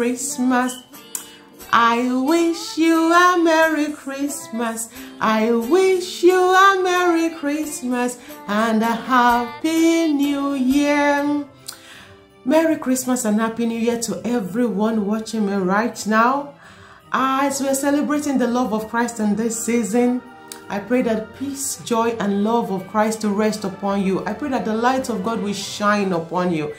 Christmas. I wish you a Merry Christmas. I wish you a Merry Christmas and a Happy New Year. Merry Christmas and Happy New Year to everyone watching me right now. As we're celebrating the love of Christ in this season, I pray that peace, joy, and love of Christ to rest upon you. I pray that the light of God will shine upon you.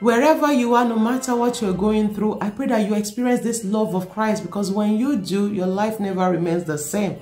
Wherever you are, no matter what you're going through, I pray that you experience this love of Christ because when you do, your life never remains the same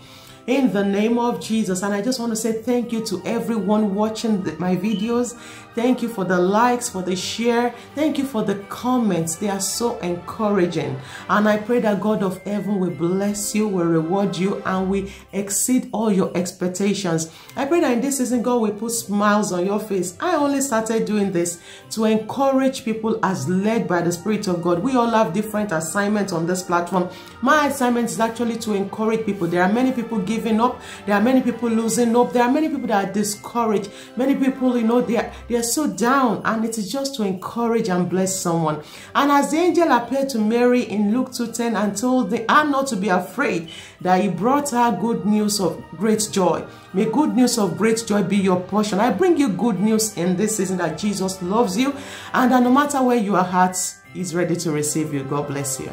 in the name of Jesus. And I just want to say thank you to everyone watching the, my videos. Thank you for the likes, for the share. Thank you for the comments. They are so encouraging. And I pray that God of heaven will bless you, will reward you, and will exceed all your expectations. I pray that in this season, God will put smiles on your face. I only started doing this to encourage people as led by the Spirit of God. We all have different assignments on this platform. My assignment is actually to encourage people. There are many people giving giving up. There are many people losing hope. There are many people that are discouraged. Many people, you know, they are, they are so down. And it is just to encourage and bless someone. And as the angel appeared to Mary in Luke 2.10 and told her not to be afraid, that he brought her good news of great joy. May good news of great joy be your portion. I bring you good news in this season that Jesus loves you and that no matter where you are at, he's ready to receive you. God bless you.